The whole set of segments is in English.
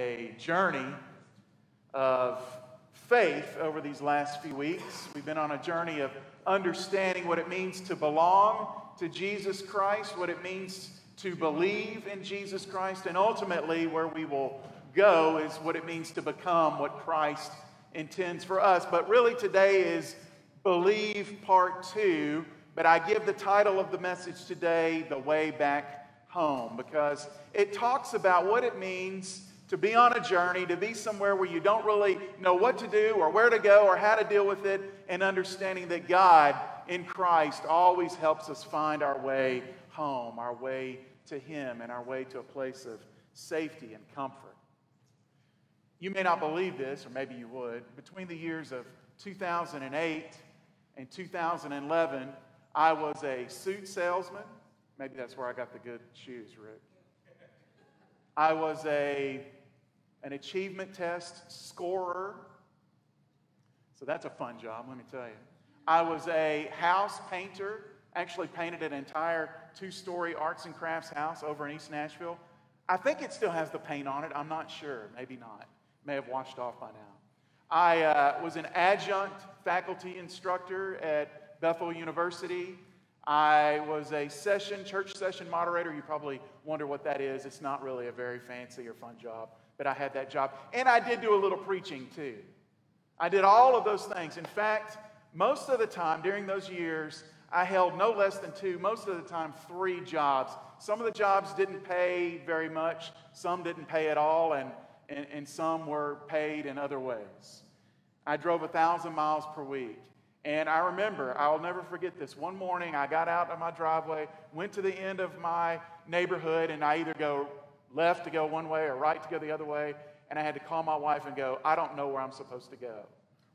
a journey of faith over these last few weeks. We've been on a journey of understanding what it means to belong to Jesus Christ, what it means to believe in Jesus Christ, and ultimately where we will go is what it means to become what Christ intends for us. But really, today is Believe Part 2. But I give the title of the message today, The Way Back Home, because it talks about what it means to be on a journey, to be somewhere where you don't really know what to do or where to go or how to deal with it, and understanding that God in Christ always helps us find our way home, our way to Him, and our way to a place of safety and comfort. You may not believe this, or maybe you would. Between the years of 2008 and 2011, I was a suit salesman. Maybe that's where I got the good shoes, Rick. I was a, an achievement test scorer. So that's a fun job, let me tell you. I was a house painter, actually painted an entire two story arts and crafts house over in East Nashville. I think it still has the paint on it. I'm not sure. Maybe not. May have washed off by now. I uh, was an adjunct faculty instructor at Bethel University. I was a session, church session moderator. You probably wonder what that is. It's not really a very fancy or fun job, but I had that job. And I did do a little preaching too. I did all of those things. In fact, most of the time during those years, I held no less than two, most of the time, three jobs. Some of the jobs didn't pay very much, some didn't pay at all, and, and, and some were paid in other ways. I drove a thousand miles per week. And I remember, I'll never forget this. One morning, I got out of my driveway, went to the end of my neighborhood, and I either go left to go one way or right to go the other way. And I had to call my wife and go, I don't know where I'm supposed to go.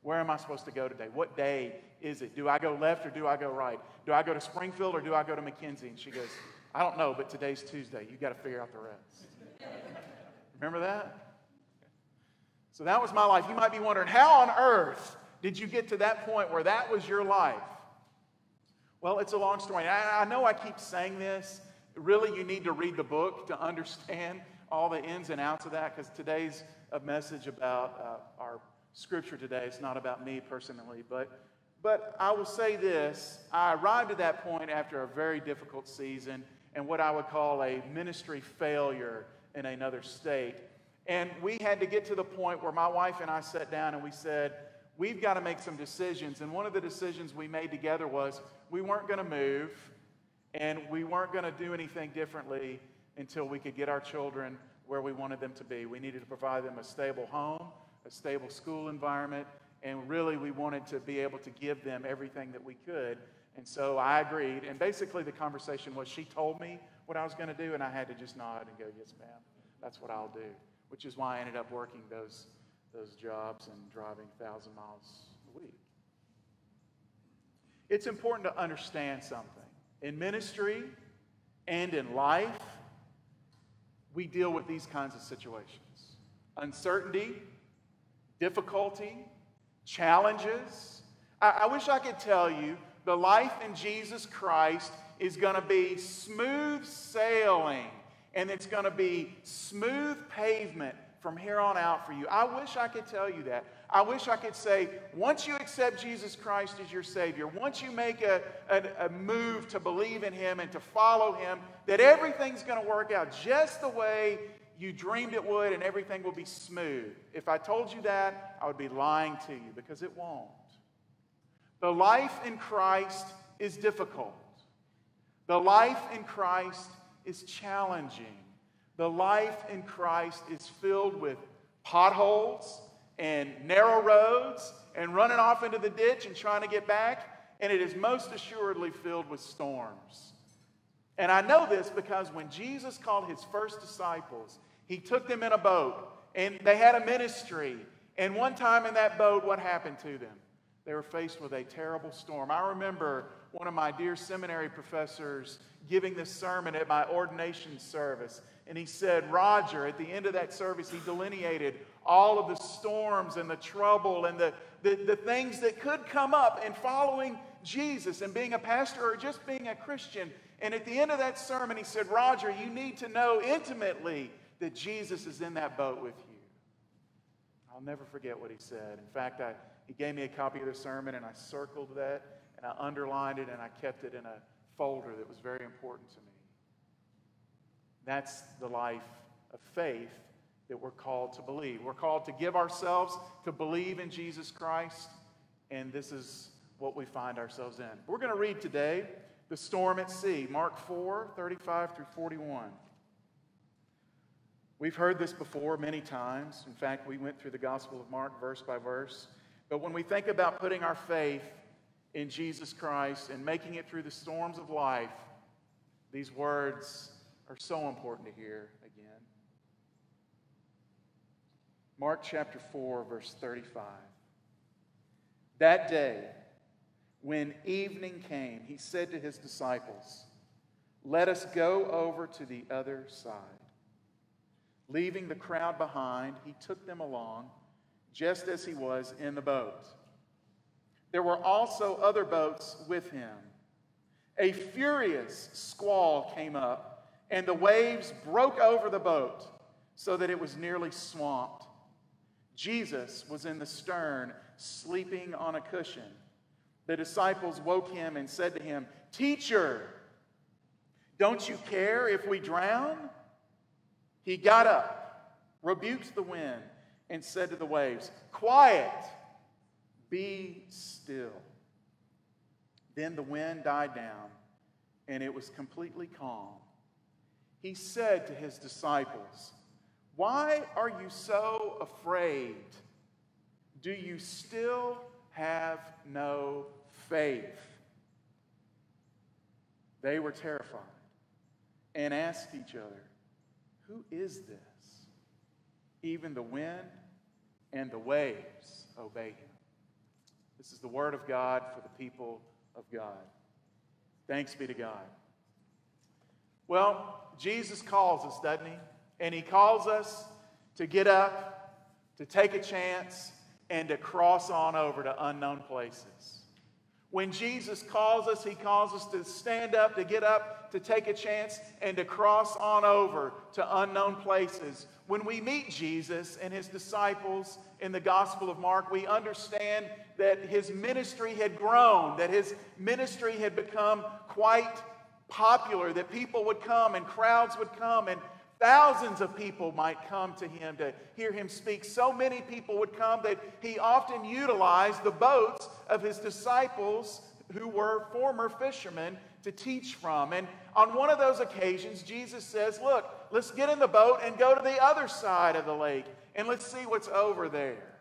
Where am I supposed to go today? What day is it? Do I go left or do I go right? Do I go to Springfield or do I go to McKenzie? And she goes, I don't know, but today's Tuesday. You got to figure out the rest. Remember that? So that was my life. You might be wondering, how on earth did you get to that point where that was your life? Well, it's a long story. I, I know I keep saying this. Really, you need to read the book to understand all the ins and outs of that because today's a message about uh, our scripture today. It's not about me personally, but but I will say this I arrived at that point after a very difficult season and what I would call a ministry failure in another state. And we had to get to the point where my wife and I sat down and we said, We've got to make some decisions. And one of the decisions we made together was we weren't going to move and we weren't going to do anything differently until we could get our children where we wanted them to be. We needed to provide them a stable home a stable school environment, and really we wanted to be able to give them everything that we could. And so I agreed. And basically, the conversation was she told me what I was going to do, and I had to just nod and go, Yes, ma'am, that's what I'll do. Which is why I ended up working those, those jobs and driving 1,000 miles a week. It's important to understand something. In ministry and in life, we deal with these kinds of situations uncertainty, difficulty, challenges. I, I wish I could tell you the life in Jesus Christ is going to be smooth sailing and it's going to be smooth pavement from here on out for you. I wish I could tell you that. I wish I could say, once you accept Jesus Christ as your Savior, once you make a, a, a move to believe in Him and to follow Him, that everything's going to work out just the way you dreamed it would and everything will be smooth. If I told you that, I would be lying to you because it won't. The life in Christ is difficult. The life in Christ is challenging. The life in Christ is filled with potholes and narrow roads and running off into the ditch and trying to get back. And it is most assuredly filled with storms. And I know this because when Jesus called his first disciples, he took them in a boat and they had a ministry. And one time in that boat, what happened to them? They were faced with a terrible storm. I remember one of my dear seminary professors giving this sermon at my ordination service. And he said, Roger, at the end of that service, he delineated all of the storms and the trouble and the, the, the things that could come up in following Jesus and being a pastor or just being a Christian. And at the end of that sermon, he said, Roger, you need to know intimately that Jesus is in that boat with you. I'll never forget what he said. In fact, I, he gave me a copy of the sermon, and I circled that, and I underlined it, and I kept it in a folder that was very important to me. That's the life of faith that we're called to believe. We're called to give ourselves to believe in Jesus Christ, and this is what we find ourselves in. We're going to read today the storm at sea, Mark 4 35 through 41. We've heard this before many times. In fact, we went through the Gospel of Mark verse by verse. But when we think about putting our faith in Jesus Christ and making it through the storms of life, these words are so important to hear again. Mark chapter 4, verse 35. That day, when evening came, he said to his disciples, Let us go over to the other side. Leaving the crowd behind, he took them along, just as he was in the boat. There were also other boats with him. A furious squall came up, and the waves broke over the boat so that it was nearly swamped. Jesus was in the stern, sleeping on a cushion. The disciples woke him and said to him, Teacher, don't you care if we drown? He got up, rebuked the wind, and said to the waves, Quiet, be still. Then the wind died down, and it was completely calm. He said to his disciples, Why are you so afraid? Do you still have no faith? They were terrified and asked each other, who is this? Even the wind and the waves obey him. This is the word of God for the people of God. Thanks be to God. Well, Jesus calls us, doesn't he? And he calls us to get up, to take a chance, and to cross on over to unknown places. When Jesus calls us, he calls us to stand up, to get up, to take a chance, and to cross on over to unknown places. When we meet Jesus and his disciples in the Gospel of Mark, we understand that his ministry had grown, that his ministry had become quite popular, that people would come and crowds would come and Thousands of people might come to him to hear him speak. So many people would come that he often utilized the boats of his disciples who were former fishermen to teach from. And on one of those occasions, Jesus says, Look, let's get in the boat and go to the other side of the lake and let's see what's over there.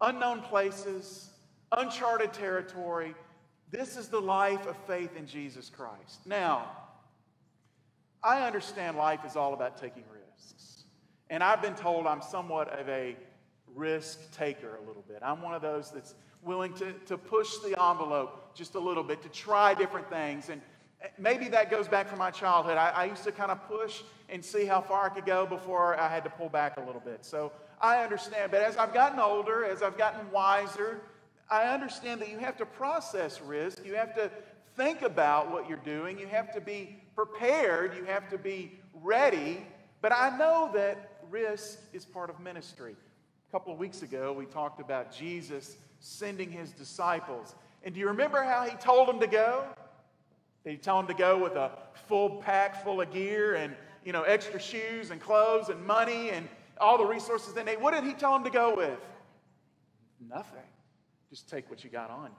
Unknown places, uncharted territory. This is the life of faith in Jesus Christ. Now, I understand life is all about taking risks. And I've been told I'm somewhat of a risk taker a little bit. I'm one of those that's willing to, to push the envelope just a little bit, to try different things. And maybe that goes back from my childhood. I, I used to kind of push and see how far I could go before I had to pull back a little bit. So I understand. But as I've gotten older, as I've gotten wiser, I understand that you have to process risk. You have to think about what you're doing. You have to be prepared, you have to be ready. But I know that risk is part of ministry. A couple of weeks ago, we talked about Jesus sending his disciples. And do you remember how he told them to go? He told them to go with a full pack full of gear and you know extra shoes and clothes and money and all the resources they need. What did he tell them to go with? Nothing. Just take what you got on you.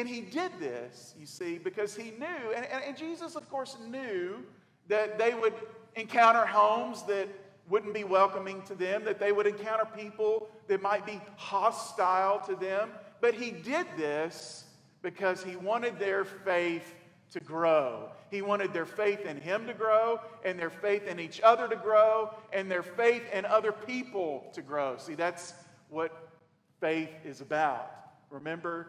And he did this, you see, because he knew, and, and, and, Jesus, of course, knew that they would encounter homes that wouldn't be welcoming to them, that they would encounter people that might be hostile to them. But he did this because he wanted their faith to grow. He wanted their faith in him to grow, and their faith in each other to grow, and their faith in other people to grow. See, that's what faith is about. Remember,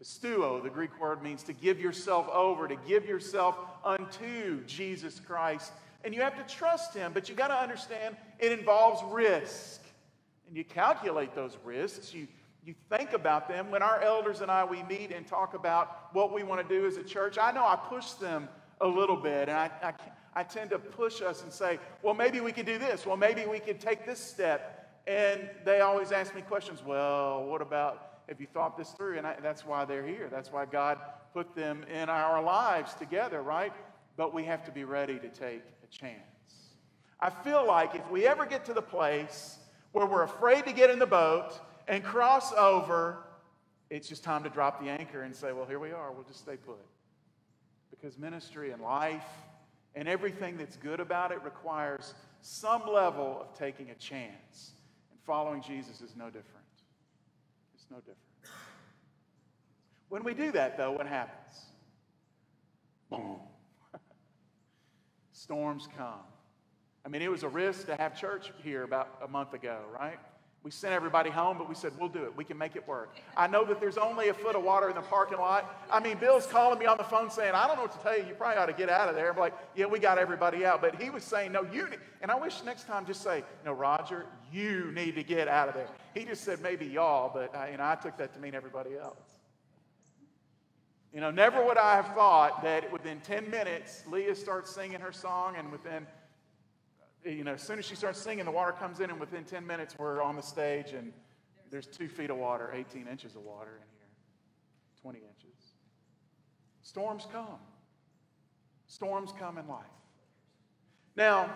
Pisteuo, the Greek word means to give yourself over, to give yourself unto Jesus Christ. And you have to trust him, but you got to understand it involves risk. And you calculate those risks. You, you think about them. When our elders and I, we meet and talk about what we want to do as a church, I know I push them a little bit. And I, I, I tend to push us and say, well, maybe we could do this. Well, maybe we could take this step. And they always ask me questions. Well, what about, have you thought this through? And I, that's why they're here. That's why God put them in our lives together, right? But we have to be ready to take a chance. I feel like if we ever get to the place where we're afraid to get in the boat and cross over, it's just time to drop the anchor and say, well, here we are. We'll just stay put. Because ministry and life and everything that's good about it requires some level of taking a chance. Following Jesus is no different. It's no different. When we do that, though, what happens? Boom. Storms come. I mean, it was a risk to have church here about a month ago, right? We sent everybody home, but we said, we'll do it. We can make it work. I know that there's only a foot of water in the parking lot. I mean, Bill's calling me on the phone saying, I don't know what to tell you. You probably ought to get out of there. I'm like, yeah, we got everybody out. But he was saying, no, you need. And I wish next time just say, no, Roger, you need to get out of there. He just said, maybe y'all, but I, you know, I took that to mean everybody else. You know, never would I have thought that within 10 minutes, Leah starts singing her song, and within you know, as soon as she starts singing, the water comes in, and within 10 minutes, we're on the stage, and there's two feet of water, 18 inches of water in here, 20 inches. Storms come. Storms come in life. Now,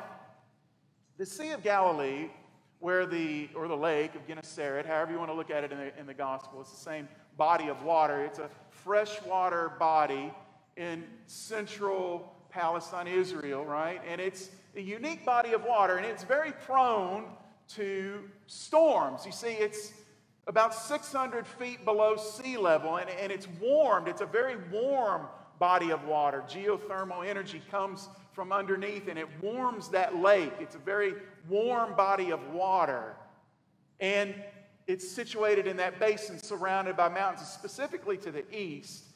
the Sea of Galilee, where the, or the lake of Gennesaret, however you want to look at it in the, in the gospel, it's the same body of water. It's a freshwater body in central Palestine, Israel, right? And it's a unique body of water, and it's very prone to storms. You see, it's about 600 feet below sea level, and, and it's warmed. It's a very warm body of water. Geothermal energy comes from underneath, and it warms that lake. It's a very warm body of water. And it's situated in that basin surrounded by mountains, specifically to the east,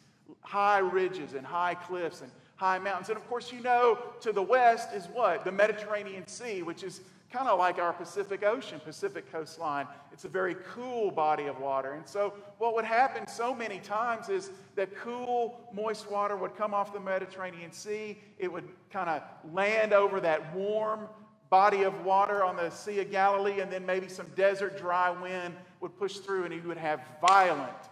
high ridges and high cliffs and high mountains. And of course, you know, to the west is what? The Mediterranean Sea, which is kind of like our Pacific Ocean, Pacific coastline. It's a very cool body of water. And so, what would happen so many times is that cool, moist water would come off the Mediterranean Sea. It would kind of land over that warm body of water on the Sea of Galilee, and then maybe some desert dry wind would push through, and you would have violent,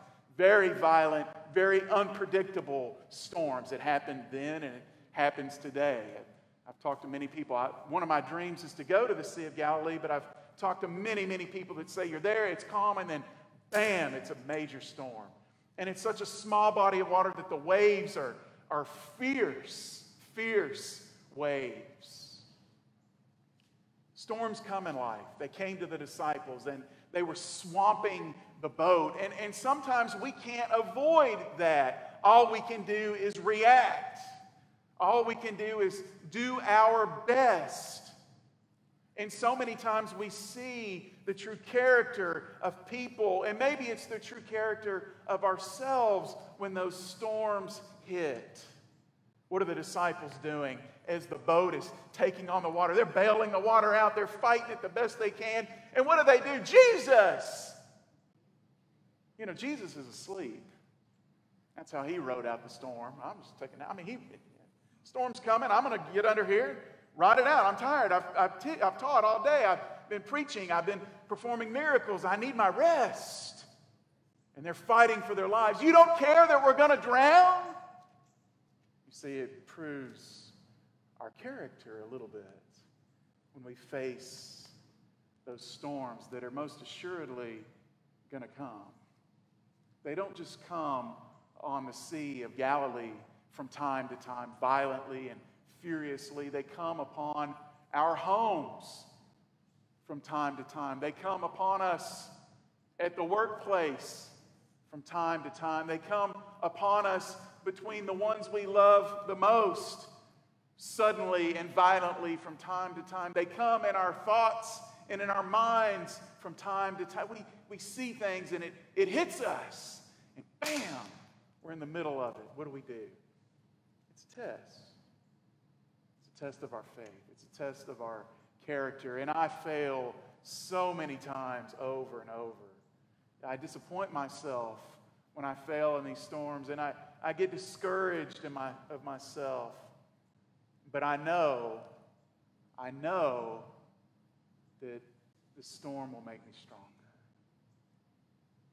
very violent very unpredictable storms. It happened then and it happens today. I've talked to many people. I, one of my dreams is to go to the Sea of Galilee, but I've talked to many, many people that say you're there, it's calm, and then bam, it's a major storm. And it's such a small body of water that the waves are, are fierce, fierce waves. Storms come in life. They came to the disciples and they were swamping the boat. And, and sometimes we can't avoid that. All we can do is react, all we can do is do our best. And so many times we see the true character of people, and maybe it's the true character of ourselves when those storms hit. What are the disciples doing as the boat is taking on the water? They're bailing the water out, they're fighting it the best they can. And what do they do? Jesus! You know, Jesus is asleep. That's how he rode out the storm. I'm just taking, I mean, he, storm's coming. I'm going to get under here, ride it out. I'm tired. I've, I've, t- I've taught all day. I've been preaching. I've been performing miracles. I need my rest. And they're fighting for their lives. You don't care that we're going to drown? You see, it proves our character a little bit when we face those storms that are most assuredly going to come. They don't just come on the Sea of Galilee from time to time, violently and furiously. They come upon our homes from time to time. They come upon us at the workplace from time to time. They come upon us between the ones we love the most, suddenly and violently from time to time. They come in our thoughts and in our minds from time to time. We, we see things and it, it hits us. And bam, we're in the middle of it. What do we do? It's a test. It's a test of our faith, it's a test of our character. And I fail so many times over and over. I disappoint myself when I fail in these storms, and I, I get discouraged in my, of myself. But I know, I know that the storm will make me stronger.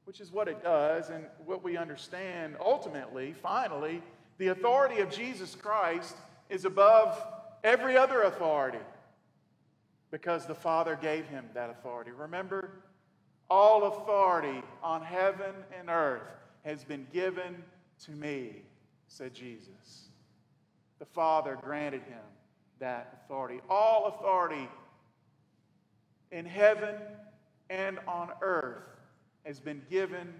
Which is what it does, and what we understand ultimately, finally, the authority of Jesus Christ is above every other authority because the Father gave him that authority. Remember, all authority on heaven and earth has been given to me, said Jesus. The Father granted him that authority. All authority in heaven and on earth has been given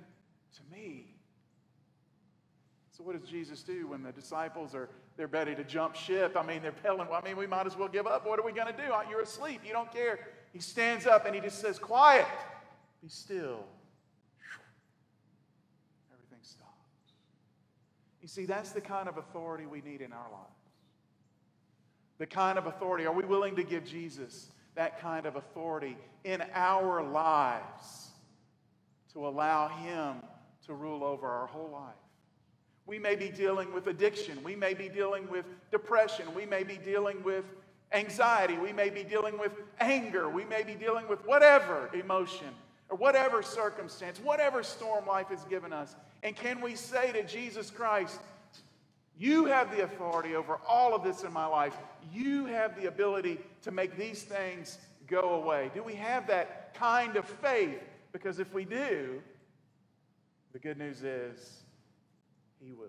to me. So, what does Jesus do when the disciples are they're ready to jump ship? I mean, they're telling, I mean, we might as well give up. What are we going to do? You're asleep. You don't care. He stands up and he just says, Quiet, be still. Everything stops. You see, that's the kind of authority we need in our lives. The kind of authority. Are we willing to give Jesus that kind of authority in our lives to allow Him to rule over our whole life? We may be dealing with addiction. We may be dealing with depression. We may be dealing with anxiety. We may be dealing with anger. We may be dealing with whatever emotion or whatever circumstance, whatever storm life has given us. And can we say to Jesus Christ, You have the authority over all of this in my life. You have the ability to make these things go away. Do we have that kind of faith? Because if we do, the good news is He will.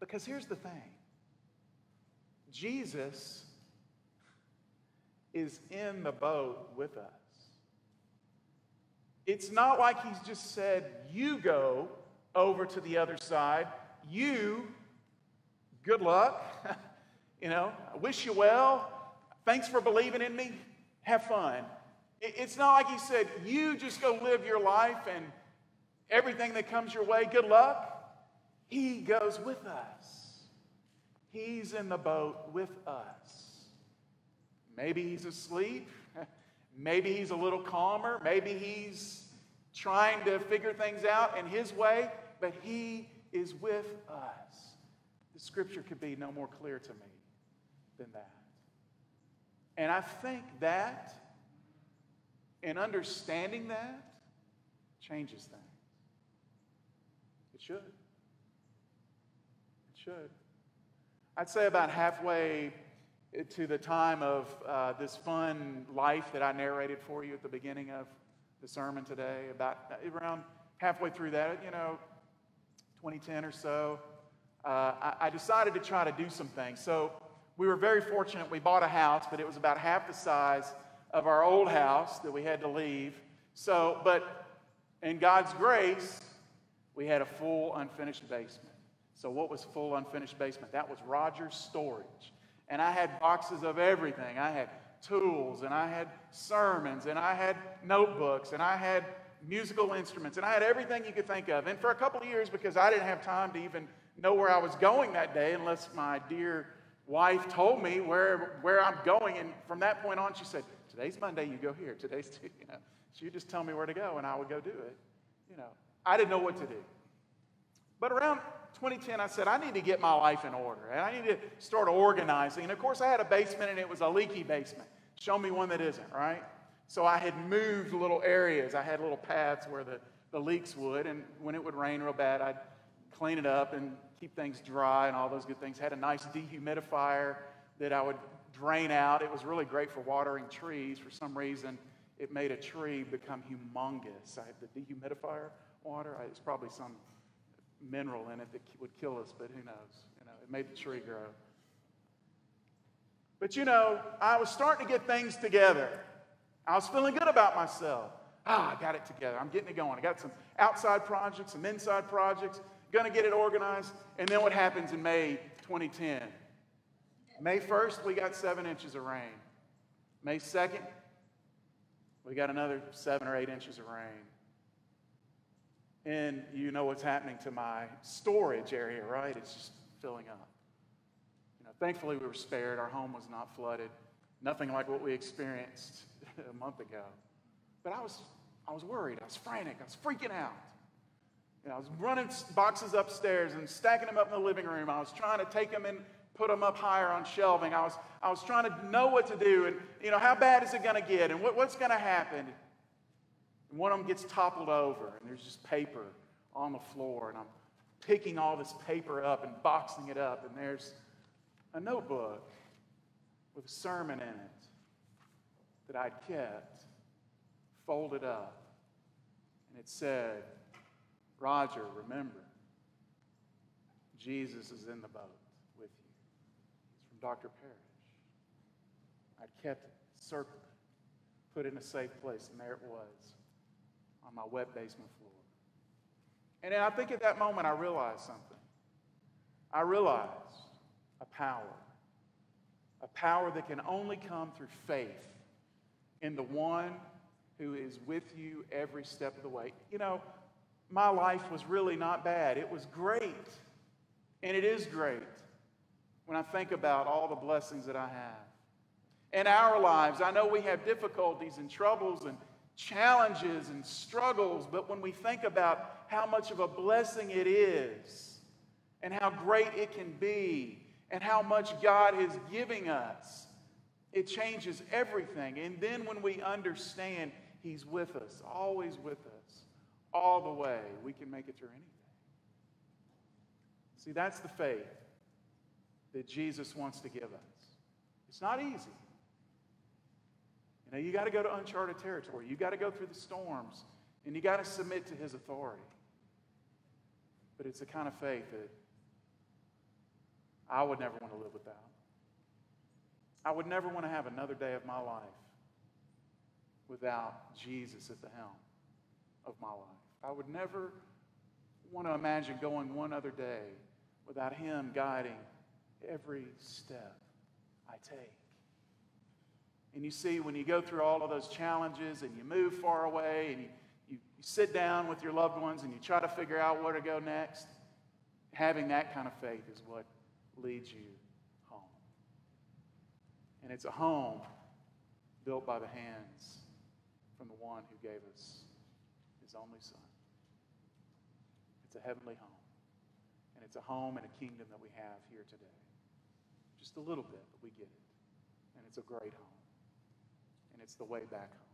Because here's the thing Jesus is in the boat with us. It's not like he's just said, You go over to the other side. You, good luck. you know, I wish you well. Thanks for believing in me. Have fun. It's not like he said, You just go live your life and everything that comes your way, good luck. He goes with us. He's in the boat with us. Maybe he's asleep. Maybe he's a little calmer. Maybe he's trying to figure things out in his way, but he is with us. The scripture could be no more clear to me than that. And I think that, and understanding that, changes things. It should. It should. I'd say about halfway to the time of uh, this fun life that I narrated for you at the beginning of the sermon today, about around halfway through that, you know, 2010 or so, uh, I, I decided to try to do some things. So we were very fortunate. We bought a house, but it was about half the size of our old house that we had to leave. So, but in God's grace, we had a full unfinished basement. So, what was full unfinished basement? That was Roger's storage. And I had boxes of everything. I had tools, and I had sermons, and I had notebooks, and I had musical instruments, and I had everything you could think of. And for a couple of years, because I didn't have time to even know where I was going that day unless my dear wife told me where, where I'm going. And from that point on, she said, Today's Monday, you go here. Today's, you know, So you just tell me where to go, and I would go do it. You know, I didn't know what to do. But around 2010, I said, I need to get my life in order and I need to start organizing. And of course, I had a basement and it was a leaky basement. Show me one that isn't, right? So I had moved little areas. I had little paths where the, the leaks would, and when it would rain real bad, I'd clean it up and keep things dry and all those good things. Had a nice dehumidifier that I would drain out. It was really great for watering trees. For some reason, it made a tree become humongous. I had the dehumidifier water. It's probably some mineral in it that would kill us, but who knows? You know, it made the tree grow. But you know, I was starting to get things together. I was feeling good about myself. Ah, I got it together. I'm getting it going. I got some outside projects, some inside projects, gonna get it organized. And then what happens in May 2010? May 1st, we got seven inches of rain. May 2nd, we got another seven or eight inches of rain. And you know what's happening to my storage area, right? It's just filling up. You know, thankfully, we were spared. Our home was not flooded. Nothing like what we experienced a month ago. But I was, I was worried. I was frantic. I was freaking out. You know, I was running boxes upstairs and stacking them up in the living room. I was trying to take them and put them up higher on shelving. I was, I was trying to know what to do and, you know, how bad is it going to get and what, what's going to happen. And one of them gets toppled over and there's just paper on the floor and I'm picking all this paper up and boxing it up and there's a notebook with a sermon in it that I'd kept, folded up. And it said, Roger, remember, Jesus is in the boat with you. It's from Dr. Parrish. I'd kept it, circled it, put it in a safe place, and there it was on my wet basement floor. And I think at that moment I realized something. I realized a power, a power that can only come through faith in the one who is with you every step of the way. You know, my life was really not bad. It was great. And it is great when I think about all the blessings that I have. In our lives, I know we have difficulties and troubles and challenges and struggles, but when we think about how much of a blessing it is and how great it can be and how much God is giving us, it changes everything. And then when we understand He's with us, always with us, all the way, we can make it through anything. See, that's the faith that Jesus wants to give us. It's not easy. You know, you got to go to uncharted territory. You got to go through the storms, and you got to submit to his authority. But it's the kind of faith that I would never want to live without. I would never want to have another day of my life without Jesus at the helm of my life. I would never want to imagine going one other day without Him guiding every step I take. And you see, when you go through all of those challenges and you move far away and you, you, you sit down with your loved ones and you try to figure out where to go next, having that kind of faith is what leads you home. And it's a home built by the hands from the one who gave us his only son. It's a heavenly home. And it's a home and a kingdom that we have here today. Just a little bit, but we get it. And it's a great home. And it's the way back home.